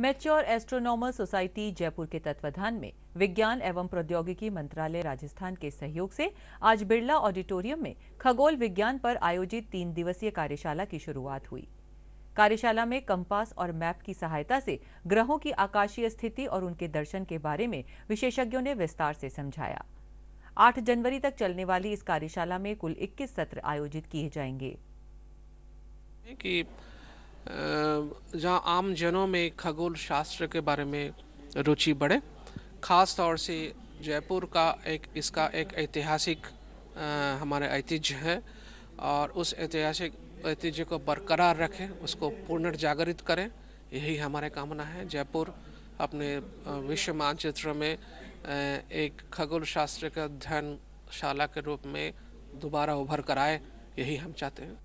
Mature astronomer society Jaipur के तत्वाधान में विज्ञान एवं प्रौद्योगिकी मंत्रालय राजस्थान के सहयोग से आज बिरला ऑडिटोरियम में खगोल विज्ञान पर आयोजित तीन दिवसीय कार्यशाला की शुरुआत हुई। कार्यशाला में कंपास और मैप की सहायता से ग्रहों की आकाशीय स्थिति और उनके दर्शन के बारे में विशेषज्ञों ने विस्तार से समझाया। 8 जनवरी तक चलने वाली इस कार्यशाला में कुल 21 सत्र आयोजित किए जाएँगे। जहाँ आम जनों में खगोल शास्त्र के बारे में रुचि बढ़े, ख़ास तौर से जयपुर का एक, इसका एक ऐतिहासिक हमारे ऐतिह्य है और उस ऐतिहासिक ऐतिह्य को बरकरार रखें, उसको पुनर्जागृत करें, यही हमारे कामना है। जयपुर अपने विश्व मानचित्र में एक खगोल शास्त्र का अध्ययनशाला के रूप में दोबारा उभर कर आए, यही हम चाहते हैं।